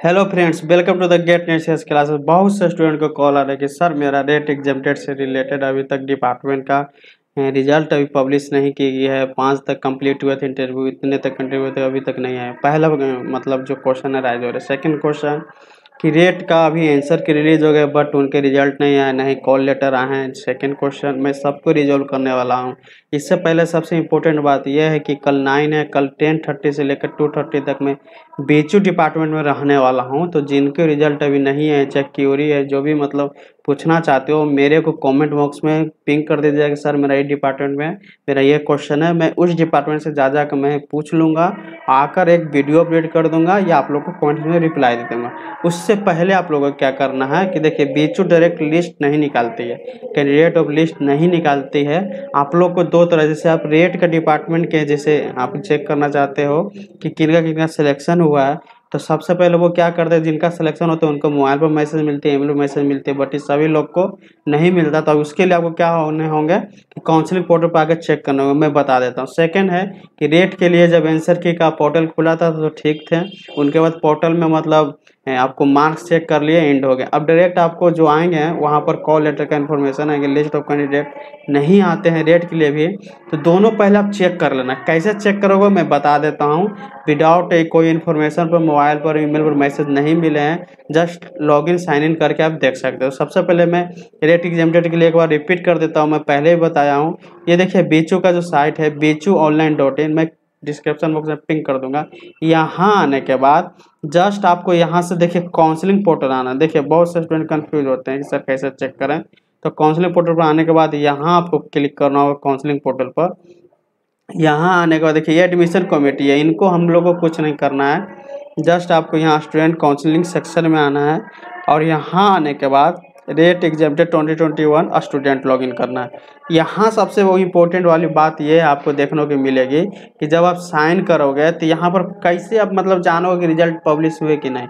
Hello friends welcome to the GATE NET sales classes बहुत से student को call आ रहा है कि सर मेरा रेट डेट से रिलेटेड अभी तक डिपार्टमेंट का रिज़ल्ट अभी पब्लिश नहीं की गई है। पाँच तक कंप्लीट हुए थे इंटरव्यू इतने तक इंटरव्यू थे, अभी तक नहीं आए पहला मतलब जो क्वेश्चन है राइज हो रहा है। सेकेंड क्वेश्चन कि रेट का अभी आंसर के रिलीज़ हो गए बट उनके रिज़ल्ट नहीं आए, नहीं कॉल लेटर आए हैं। सेकेंड क्वेश्चन मैं सबको रिजॉल्व करने वाला हूँ। इससे पहले सबसे इम्पोर्टेंट बात यह है कि कल नाइन है, कल टेन थर्टी से लेकर टू थर्टी तक मैं बी डिपार्टमेंट में रहने वाला हूँ। तो जिनके रिज़ल्ट अभी नहीं है चाहे क्यूरी है जो भी मतलब पूछना चाहते हो, मेरे को कमेंट बॉक्स में पिंक कर दीजिएगा सर मेरा ये डिपार्टमेंट में, मेरा ये क्वेश्चन है, मैं उस डिपार्टमेंट से जा जा कर मैं पूछ लूँगा। आकर एक वीडियो अपडेट कर दूँगा या आप लोग को कमेंट में रिप्लाई दे दूँगा। उससे पहले आप लोगों को क्या करना है कि देखिए, बीचू डायरेक्ट लिस्ट नहीं निकालती है, कैंडिडेट ऑफ़ लिस्ट नहीं निकालती है। आप लोग को दो तरह, जैसे आप रेट का डिपार्टमेंट के जैसे आप चेक करना चाहते हो कि किनका किनका सिलेक्शन हुआ है तो सबसे पहले वो क्या करते हैं, जिनका सिलेक्शन होता है, उनको मोबाइल पर मैसेज मिलते हैं ईमेल पर मैसेज मिलते हैं बट इस सभी लोग को नहीं मिलता। तो उसके लिए आपको क्या होने होंगे कि काउंसिलिंग पोर्टल पर आकर चेक करना होगा। मैं बता देता हूँ। सेकंड है कि रेट के लिए जब एंसर की का पोर्टल खुला था तो ठीक थे। उनके बाद पोर्टल में मतलब आपको मार्क्स चेक कर लिए एंड हो गए अब डायरेक्ट आपको जो आएँगे वहाँ पर कॉल लेटर का इन्फॉर्मेशन आएँगे लिस्ट ऑफ़ कैंडिडेट नहीं आते हैं रेट के लिए भी तो दोनों पहले आप चेक कर लेना। कैसे चेक करोगे, मैं बता देता हूँ। विदाउट कोई इन्फॉर्मेशन पर मोबाइल पर ईमेल पर मैसेज नहीं मिले हैं जस्ट लॉगिन साइन इन करके आप देख सकते हो। सबसे पहले मैं रेट एग्जामेटेड के लिए एक बार रिपीट कर देता हूँ, मैं पहले ही बताया हूँ। ये देखिए बीचू का जो साइट है बीचू ऑनलाइन डॉट इन मैं डिस्क्रिप्शन बॉक्स में पिंक कर दूँगा। यहाँ आने के बाद जस्ट आपको यहाँ से देखिए काउंसलिंग पोर्टल आना। देखिए, बहुत से स्टूडेंट कन्फ्यूज़ होते हैं कि सर कैसे चेक करें। तो काउंसलिंग पोर्टल पर आने के बाद यहाँ आपको क्लिक करना होगा काउंसलिंग पोर्टल पर। यहाँ आने के बाद देखिए, ये एडमिशन कमेटी है। इनको हम लोग को कुछ नहीं करना है। जस्ट आपको यहाँ स्टूडेंट काउंसलिंग सेक्शन में आना है। और यहाँ आने के बाद RET exempted twenty twenty one student login करना है। यहाँ सबसे वो इम्पोर्टेंट वाली बात ये आपको देखने को मिलेगी कि जब आप साइन करोगे तो यहाँ पर कैसे आप मतलब जानोगे कि रिज़ल्ट पब्लिश हुए कि नहीं।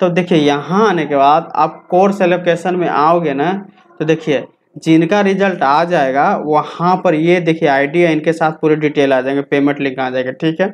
तो देखिए, यहाँ आने के बाद आप कोर्स एलोकेशन में आओगे ना तो देखिए, जिनका रिज़ल्ट आ जाएगा, वहाँ पर ये देखिए आईडी है इनके साथ पूरी डिटेल आ जाएँगे पेमेंट लिंक आ जाएगा, ठीक है?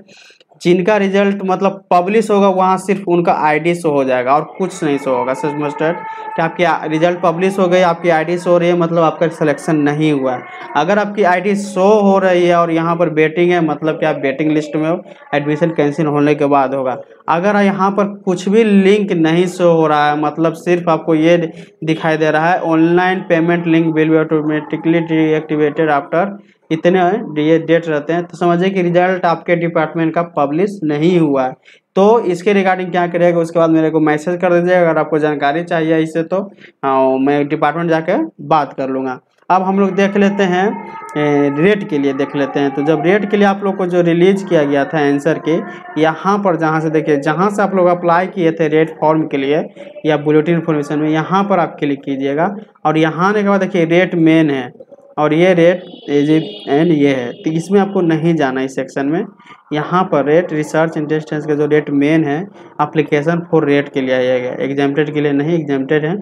जिनका रिज़ल्ट मतलब पब्लिश होगा, वहाँ सिर्फ़ उनका आईडी शो हो जाएगा और कुछ नहीं शो होगा। सच मस्टर्ड कि आपकी रिज़ल्ट पब्लिश हो गई, आपकी आईडी शो हो रही है मतलब आपका सिलेक्शन नहीं हुआ है। अगर आपकी आईडी शो हो रही है और यहाँ पर बेटिंग है मतलब कि आप बेटिंग लिस्ट में हो एडमिशन कैंसिल होने के बाद होगा। अगर यहाँ पर कुछ भी लिंक नहीं शो हो रहा है मतलब सिर्फ़ आपको ये दिखाई दे रहा है online payment link will be automatically deactivated after इतने ये डेट रहते हैं तो समझिए कि रिज़ल्ट आपके डिपार्टमेंट का पब्लिश नहीं हुआ है। तो इसके रिगार्डिंग क्या करिएगा उसके बाद मेरे को मैसेज कर दीजिएगा अगर आपको जानकारी चाहिए इससे तो हाँ, मैं डिपार्टमेंट जाके बात कर लूँगा। अब हम लोग देख लेते हैं रेट के लिए देख लेते हैं। तो जब रेट के लिए आप लोग को जो रिलीज़ किया गया था आंसर के यहाँ पर जहाँ से देखिए जहाँ से आप लोग अप्लाई किए थे रेट फॉर्म के लिए या बुलेटिन इन्फॉर्मेशन में यहाँ पर आप क्लिक कीजिएगा। और यहाँ आने के बाद देखिए रेट मेन है। और ये रेट एजिप एंड ये है। तो इसमें आपको नहीं जाना इस सेक्शन में। यहाँ पर रेट रिसर्च इंटेस्टेंस का जो रेट मेन है अप्लीकेशन फॉर रेट के लिए आइएगा एग्जामटेड के लिए नहीं एग्जामटेड है।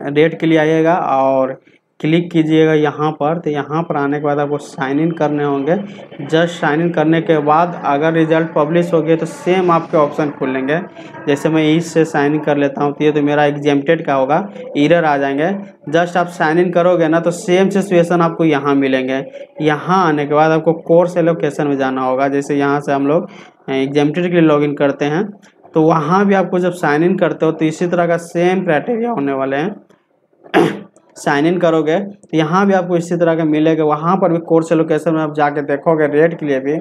रेट के लिए आइएगा और क्लिक कीजिएगा यहाँ पर तो यहाँ पर आने के बाद आपको साइन इन करने होंगे। जस्ट साइन इन करने के बाद अगर रिज़ल्ट पब्लिश हो गया तो सेम आपके ऑप्शन खुलेंगे। जैसे मैं इस से साइन इन कर लेता हूँ तो ये तो मेरा एग्जेम्प्टेड का होगा इरर आ जाएँगे। जस्ट आप साइन इन करोगे ना तो सेम सिचुएसन आपको यहाँ मिलेंगे। यहाँ आने के बाद आपको कोर्स एलोकेशन में जाना होगा। जैसे यहाँ से हम लोग एग्जेम्प्टेड के लिए लॉग करते हैं तो वहाँ भी आपको जब साइन इन करते हो तो इसी तरह का सेम क्राइटेरिया होने वाले हैं। साइन इन करोगे तो यहाँ भी आपको इसी तरह का मिलेगा। वहाँ पर भी कोर्स लोकेशन में आप जाके देखोगे रेट के लिए भी,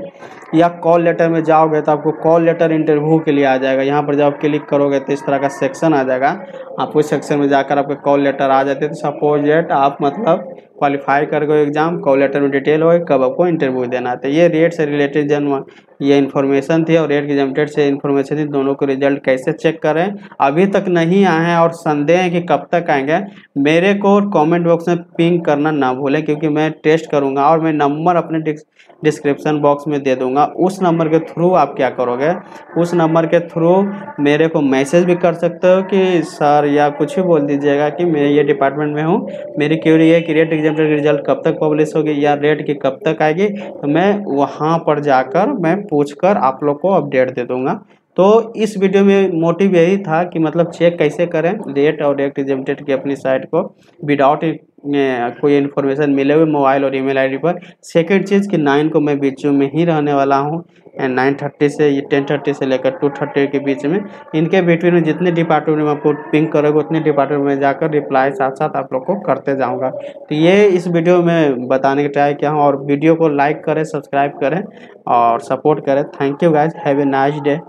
या कॉल लेटर में जाओगे तो आपको कॉल लेटर इंटरव्यू के लिए आ जाएगा। यहाँ पर जब आप क्लिक करोगे तो इस तरह का सेक्शन आ जाएगा। आप उस सेक्शन में जाकर आपके कॉल लेटर आ जाते तो सपोज़ डेट आप मतलब क्वालिफाई कर गए एग्ज़ाम कॉल लेटर में डिटेल हो, कब आपको इंटरव्यू देना है। तो ये रेट से रिलेटेड जन्म ये इन्फॉर्मेशन थी और रेट की जमटेड से इन्फॉर्मेशन थी, दोनों को रिज़ल्ट कैसे चेक करें? अभी तक नहीं आए हैं और संदेह है कि कब तक आएँगे। मेरे को कमेंट बॉक्स में पिंक करना ना भूलें क्योंकि मैं टेस्ट करूँगा और मैं नंबर अपने डिस्क्रिप्शन बॉक्स में दे दूँगा। उस नंबर के थ्रू आप क्या करोगे? उस नंबर के थ्रू मेरे को मैसेज भी कर सकते हो कि सर या कुछ भी बोल दीजिएगा कि मैं ये डिपार्टमेंट में हूँ। मेरी क्यूरी है कि रेट एग्ज़ाम रिज़ल्ट कब तक पब्लिश होगी या रेट की कब तक आएगी? तो मैं वहाँ पर जाकर मैं पूछ कर आप लोग को अपडेट दे दूँगा। तो इस वीडियो में मोटिव यही था कि मतलब चेक कैसे करें रेट और डायरेक्ट एग्जामिटेड की अपनी साइट को विदाउट कोई इन्फॉर्मेशन मिले हुए मोबाइल और ईमेल आईडी पर। सेकंड चीज़ कि नाइन को मैं बीच में ही रहने वाला हूँ एंड नाइन थर्टी से ये टेन थर्टी से लेकर टू थर्टी के बीच में। इनके बिटवीन में जितने डिपार्टमेंट में आपको पिंक करोगे, उतने डिपार्टमेंट में जाकर रिप्लाई साथ साथ आप लोग को करते जाऊँगा। तो ये इस वीडियो में बताने की ट्राई किया हूँ और वीडियो को लाइक करें सब्सक्राइब करें और सपोर्ट करें। Thank you guys have a nice day